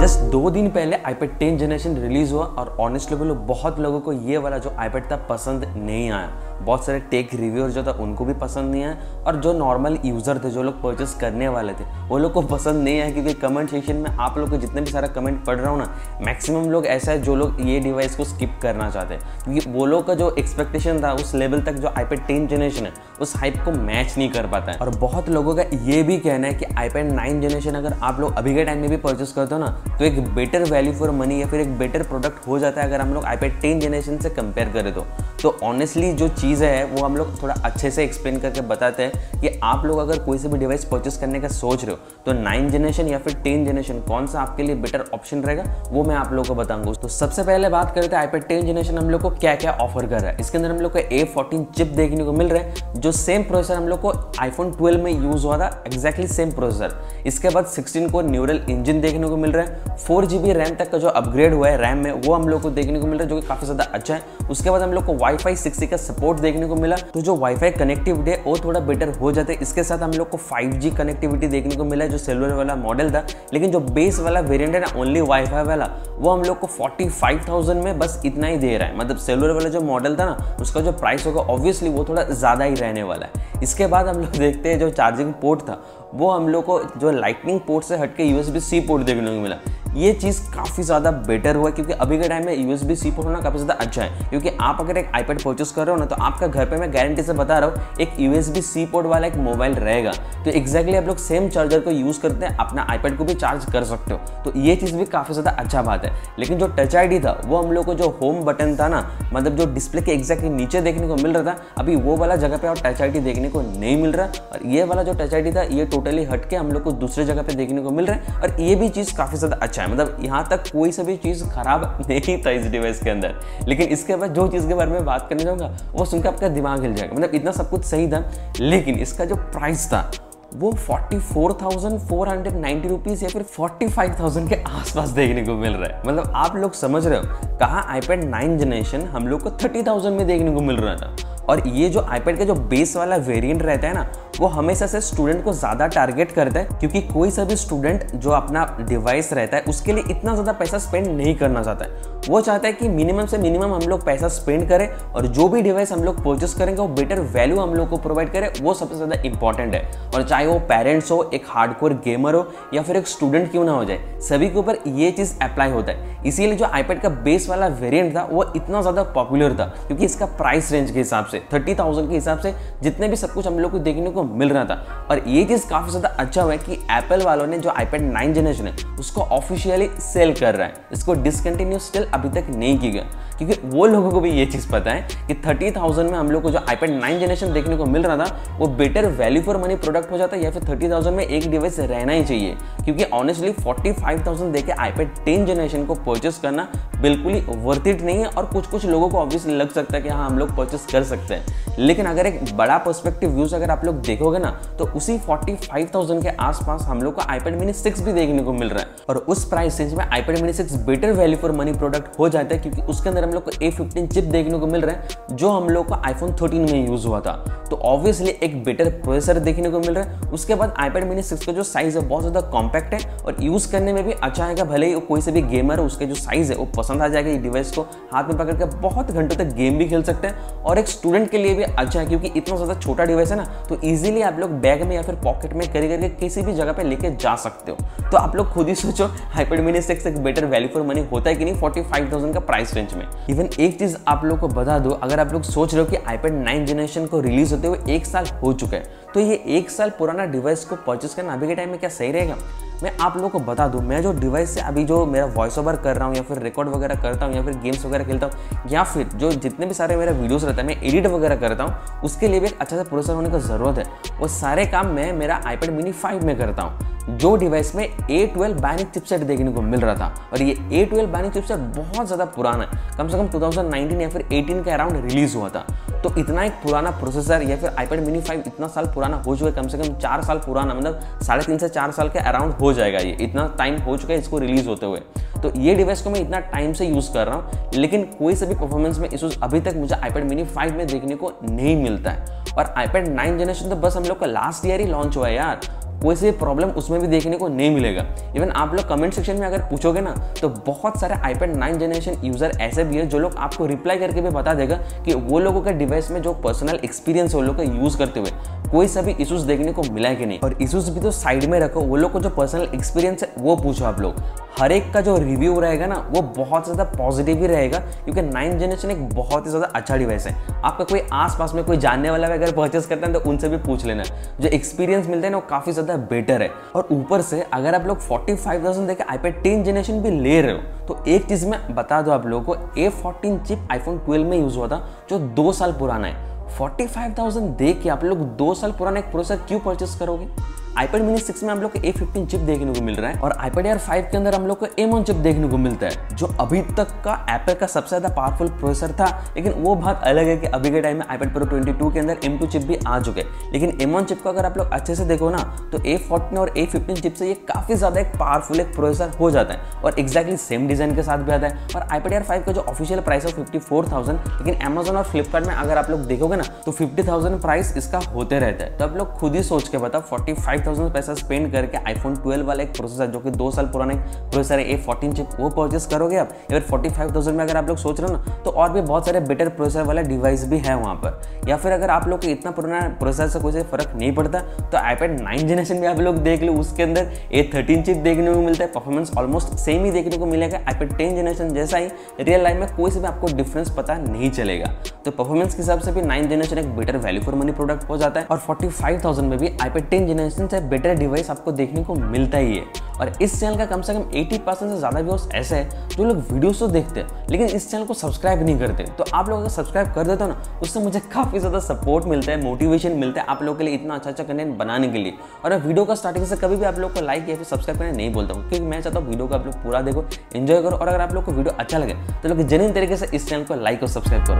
Just दो दिन पहले iPad 10 जनरेशन रिलीज़ हुआ और ऑनेस्टली बोलो, बहुत लोगों को ये वाला जो iPad था पसंद नहीं आया। बहुत सारे टेक रिव्यूअर जो था, उनको भी पसंद नहीं आया। और जो नॉर्मल यूज़र थे, जो लोग परचेस करने वाले थे, वो लोग को पसंद नहीं आया क्योंकि कमेंट सेक्शन में आप लोग को जितने भी सारा कमेंट पढ़ रहा हूँ ना मैक्सिमम लोग ऐसा है जो लोग ये डिवाइस को स्किप करना चाहते हैं। क्योंकि वो लोग का जो एक्सपेक्टेशन था, उस लेवल तक जो iPad 10 जनरेशन है, उस हाइप को मैच नहीं कर पाता है। और बहुत लोगों का ये भी कहना है कि iPad 9 जनरेशन अगर आप लोग अभी के टाइम में भी परचेस करते हो ना तो एक बेटर वैल्यू फॉर मनी या फिर एक बेटर प्रोडक्ट हो जाता है अगर हम लोग iPad 10 जनरेशन से कंपेयर करें तो। तो ऑनेस्टली जो चीज़ है, वो हम लोग थोड़ा अच्छे से एक्सप्लेन करके बताते हैं कि आप लोग अगर कोई से भी डिवाइस परचेस करने का सोच रहे हो तो नाइन जनरेशन या फिर टेन जनरेशन कौन सा आपके लिए बेटर ऑप्शन रहेगा, वो मैं आप लोगों को बताऊँगा। तो सबसे पहले बात करते हैं आईपैड टेन जनरेशन हम लोग को क्या क्या ऑफ़र कर रहा है। इसके अंदर हम लोग को ए फोर्टीन चिप देखने को मिल रहा है, जो सेम प्रोसेसर हम लोग को आईफोन ट्वेल्व में यूज़ हुआ था एक्जैक्टली सेम प्रोसेसर इसके बाद सिक्सटीन को न्यूरल इंजन देखने को मिल रहा है फोर जीबी रैम तक का जो अपग्रेड हुआ है रैम में वो हम लोग को देखने को मिल रहा है जो कि काफ़ी ज़्यादा अच्छा है। उसके बाद हम लोग को वाईफाई सिक्सटी का सपोर्ट देखने को मिला। तो जो वाईफाई कनेक्टिविटी है वो थोड़ा बेटर हो जाता है। इसके साथ हम लोग को 5G कनेक्टिविटी देखने को मिला है जो सेलुलर वाला मॉडल था। लेकिन जो बेस वाला वेरियंट है ना ओनली वाईफाई वाला वो हम लोग को 45,000 में बस इतना ही दे रहा है। मतलब सेलुलर वाला जो मॉडल था ना उसका जो प्राइस होगा ऑब्वियसली वो थोड़ा ज़्यादा ही रहने वाला है। इसके बाद हम लोग देखते हैं जो चार्जिंग पोर्ट था वो हम लोग को जो लाइटनिंग पोर्ट से हट हटके यूएसबी सी पोर्ट देखने को मिला। ये चीज़ काफ़ी ज़्यादा बेटर हुआ क्योंकि अभी के टाइम में यूएसबी सी पोर्ट होना काफ़ी ज़्यादा अच्छा है। क्योंकि आप अगर एक आईपैड परचेस कर रहे हो ना तो आपका घर पे मैं गारंटी से बता रहा हूँ, एक यूएसबी सी पोर्ट वाला एक मोबाइल रहेगा। तो एक्जैक्टली आप लोग सेम चार्जर को यूज़ करते हैं, अपना आईपैड को भी चार्ज कर सकते हो। तो ये चीज़ भी काफ़ी ज़्यादा अच्छा बात है। लेकिन जो टच आईडी था, वो हम लोग को जो होम बटन था ना मतलब जो डिस्प्ले के एक्जैक्टली नीचे देखने को मिल रहा था, अभी वो वाला जगह पे और टच आई देखने को नहीं मिल रहा। और ये वाला जो टच आईडी था, ये टोटली हटके हम लोग को दूसरे जगह पे देखने को मिल रहा है। और ये भी चीज़ काफ़ी ज़्यादा अच्छा है। मतलब यहाँ तक कोई सा भी चीज़ खराब नहीं था इस डिवाइस के अंदर। लेकिन इसके बाद जो चीज़ के बारे में बात करने जाऊँगा वो सुनकर आपका दिमाग हिल जाएगा। मतलब इतना सब कुछ सही था लेकिन इसका जो प्राइस था वो 44,490 रुपीस या फिर 45,000 के आसपास देखने को मिल रहा है। मतलब आप लोग समझ रहे हो कहा आईपैड 9 जनरेशन हम लोग को 30,000 में देखने को मिल रहा था। और ये जो आईपैड का जो बेस वाला वेरिएंट रहता है ना, वो हमेशा से स्टूडेंट को ज़्यादा टारगेट करता है, क्योंकि कोई सा भी स्टूडेंट जो अपना डिवाइस रहता है, उसके लिए इतना ज़्यादा पैसा स्पेंड नहीं करना चाहता है। वो चाहता है कि मिनिमम से मिनिमम हम लोग पैसा स्पेंड करें, और जो भी डिवाइस हम लोग परचेस करेंगे, वो बेटर वैल्यू हम लोग को प्रोवाइड करे, वो सबसे ज़्यादा इंपॉर्टेंट है। और चाहे वो पेरेंट्स हो, एक हार्डकोर गेमर हो, या फिर एक स्टूडेंट क्यों ना हो जाए, सभी के ऊपर ये चीज़ अप्लाई होता है। इसीलिए जो आईपैड का बेस वाला वेरियंट था, वो इतना ज़्यादा पॉपुलर था, क्योंकि इसका प्राइस रेंज के हिसाब से। थर्टी थाउज़ेंड के हिसाब से जितने भी सब कुछ हम लोग को देखने को मिल रहा था। और ये चीज़ काफ़ी ज़्यादा अच्छा हुआ है कि एप्पल वालों ने जो आईपैड 9 जनरेशन है, उसको ऑफिशियली सेल कर रहा है। इसको डिसकंटिन्यू स्टिल अभी तक नहीं की गया। क्योंकि वो लोगों को भी ये चीज़ पता है कि थर्टी थाउज़ेंड में हम लोग को जो आईपैड 9 जनरेशन देखने को मिल रहा था, वो better value for money product हो जाता है या फिर थर्टी थाउज़ेंड में एक डिवाइस रहना ही चाहिए। क्योंकि ऑनेस्टली फोर्टी फाइव थाउज़ेंड देके आईपैड टेन जनरेशन को परचेस करना बिल्कुल ही वर्थ इट नहीं है और कुछ कुछ लोगों को ऑब्वियसली लग सकता है कि हाँ हम लोग परचेस कर सकते हैं। लेकिन अगर एक बड़ा पर्सपेक्टिव व्यूज़ अगर आप लोग देखोगे ना तो उसी 45,000 के आसपास हम लोग को iPad mini 6 भी देखने को मिल रहा है। और उस प्राइस रेंज में iPad mini 6 better value for money product हो जाता है क्योंकि उसके अंदर हम लोग को A15 चिप देखने को मिल रहा है जो हम लोग को iPhone 13 में यूज़ हुआ था। तो ऑब्वियसली एक बेटर प्रोसेसर देखने को मिल रहा है। उसके बाद iPad mini 6 का जो साइज़ है बहुत ज़्यादा कॉम्पैक्ट है और यूज़ करने में भी अच्छा आएगा भले ही कोई से भी गेमर है उसके जो साइज़ है वो पसंद आ जाएगा ये डिवाइस को हाथ में पकड़ के। बहुत घंटों तक गेम भी खेल सकते हैं और एक स्टूडेंट के लिए भी अच्छा है, क्योंकि इतना ज़्यादा छोटा डिवाइस है ना तो ईजिली आप लोग बैग में या फिर पॉकेट में करी करके किसी भी जगह पे लेके जा सकते हो। तो आप लोग खुद ही सोचो हाइपर मिनी सिक्स एक बेटर वैल्यू फॉर मनी होता है कि नहीं फोर्टी फाइव थाउज़ेंड का प्राइस रेंज में। इवन एक चीज़ आप लोग को बता दो, अगर आप लोग सोच रहे हो कि आईपैड नाइन जनरेशन को रिलीज़ होते हुए एक साल हो चुका है तो ये एक साल पुराना डिवाइस को परचेस करना अभी के टाइम में क्या सही रहेगा? मैं आप लोगों को बता दूँ, मैं जो डिवाइस से अभी जो मेरा वॉइस ओवर कर रहा हूँ, या फिर रिकॉर्ड वगैरह करता हूँ, या फिर गेम्स वगैरह खेलता हूँ, या फिर जो जितने भी सारे मेरा वीडियोस रहता है, मैं एडिट वगैरह करता हूँ, उसके लिए भी एक अच्छा सा प्रोसेसर होने की ज़रूरत है। वो सारे काम मैं मेरा आईपैड मिनी फाइव में करता हूँ। जो डिवाइस में ए ट्वेल्व बैनिक चिपसेट देखने को मिल रहा था। और ये ए ट्वेल्व बैनिक चिपसेट बहुत ज़्यादा पुराना है। कम से कम 2019 या फिर 18 के अराउंड रिलीज़ हुआ था। तो इतना एक पुराना प्रोसेसर या फिर आईपैड मिनी 5 इतना साल पुराना हो चुका है, कम से कम चार साल पुराना मतलब साढ़े तीन से चार साल के अराउंड हो जाएगा ये। इतना टाइम हो चुका है इसको रिलीज़ होते हुए। तो ये डिवाइस को मैं इतना टाइम से यूज़ कर रहा हूँ, लेकिन कोई से भी परफॉर्मेंस में इशूज़ अभी तक मुझे आईपैड मिनी 5 में देखने को नहीं मिलता है। और आईपैड 9 जनरेशन तो बस हम लोग का लास्ट ईयर ही लॉन्च हुआ है यार। कोई सी प्रॉब्लम उसमें भी देखने को नहीं मिलेगा। इवन आप लोग कमेंट सेक्शन में अगर पूछोगे ना तो बहुत सारे आईपैड नाइन जनरेशन यूज़र ऐसे भी है जो लोग आपको रिप्लाई करके भी बता देगा कि वो लोगों के डिवाइस में जो पर्सनल एक्सपीरियंस वो लोग का यूज़ करते हुए कोई सा भी इशूज देखने को मिला कि नहीं। और इशूज भी तो साइड में रखो, वो लोग को जो पर्सनल एक्सपीरियंस है, वो पूछो आप लोग। हर एक का जो रिव्यू रहेगा ना, वो बहुत ज़्यादा पॉजिटिव ही रहेगा, क्योंकि नाइन जनरेशन एक बहुत ही ज़्यादा अच्छा डिवाइस है। आपका कोई आसपास में कोई जानने वाला भी अगर परचेस करता है तो उनसे भी पूछ लेना। जो एक्सपीरियंस मिलता है ना, वो काफ़ी ज़्यादा बेटर है। और ऊपर से अगर आप लोग 45,000 फाइव थाउज़ेंड देखे आईपैड टेन जनरेशन भी ले रहे हो तो एक चीज़ मैं बता दो आप लोगों को A fourteen chip iPhone twelve में यूज़ हुआ था जो दो साल पुराना है। 45,000 दे के आप लोग दो साल पुराना एक प्रोसेसर क्यों परचेस करोगे? आईपैड मिनी सिक्स में हम लोग को ए फिफ्टीन चिप देखने को मिल रहा है और आईपैड एयर फाइव के अंदर हम लोग को एम वन चिप देखने को मिलता है, जो अभी तक का एप्पल का सबसे ज़्यादा पावरफुल प्रोसेसर था। लेकिन वो बात अलग है कि अभी के टाइम में आईपैड प्रो 22 के अंदर एम टू चिप भी आ चुके लेकिन एम वन चिप को अगर आप लोग अच्छे से देखो ना तो ए फोर्टीन और ए फिफ्टीन चिप से ये काफ़ी ज़्यादा एक पावरफुल एक प्रोसेसर हो जाता है और एक्जैक्टली सेम डिज़ाइन के साथ भी आता है। और आईपैड एयर फाइव का जो ऑफिशियल प्राइस है फिफ्टी फोर थाउज़ेंड लेकिन अमेजोन और फ्लिपकार्ट में अगर आप लोग देखोगे ना तो फिफ्टी थाउज़ेंड प्राइस इसका होते रहता है। तो आप लोग खुद ही सोच के बताओ फोर्टी फाइव थाउज़ेंड पैसा स्पेंड करके आईफोन 12 वाला एक प्रोसेसर जो कि दो साल पुराना प्रोसेसर है ए फोर्टीन चिप वो परचेस करोगे आप? या फिर फोर्टी फाइव थाउज़ेंड में अगर आप लोग सोच रहे हो ना तो और भी बहुत सारे बेटर प्रोसेसर वाला डिवाइस भी है वहाँ पर। या फिर अगर आप लोग को इतना पुराना प्रोसेसर से कोई फ़र्क नहीं पड़ता तो आईपैड नाइन जनरेशन में आप लोग देख लो, उसके अंदर ए थर्टीन चिप देखने को मिलता है परफॉर्मेंस ऑलमोस्ट सेम ही देखने को मिलेगा आईपैड टेन जनरेशन जैसा ही रियल लाइफ में कोई से भी आपको डिफरेंस पता नहीं चलेगा। तो परफॉर्मेंस के हिसाब से भी नाइन जनरेशन एक better value for money product हो जाता है, और फोर्टी फाइव थाउज़ेंड में भी आईपैड टेन जनरेशन से बेटर डिवाइस आपको देखने को मिलता ही है। और इस चैनल का कम से कम 80 परसेंट से ज़्यादा व्यूअर्स ऐसे हैं जो लोग वीडियोस तो देखते हैं, लेकिन इस चैनल को सब्सक्राइब नहीं करते। तो आप लोग अगर सब्सक्राइब कर देते हो ना, उससे मुझे काफ़ी ज़्यादा सपोर्ट मिलता है मोटिवेशन मिलता है आप लोगों के लिए इतना अच्छा अच्छा कंटेंट बनाने के लिए। और वीडियो का स्टार्टिंग से कभी भी आप लोग को लाइक या फिर सब्सक्राइब करने नहीं बोलता हूँ, क्योंकि मैं चाहता हूँ वीडियो को आप लोग पूरा देखो एंजॉय करो, और अगर आप लोग को वीडियो अच्छा लगे तो लोग जेन्यून तरीके से इस चैनल को लाइक और सब्सक्राइब करो।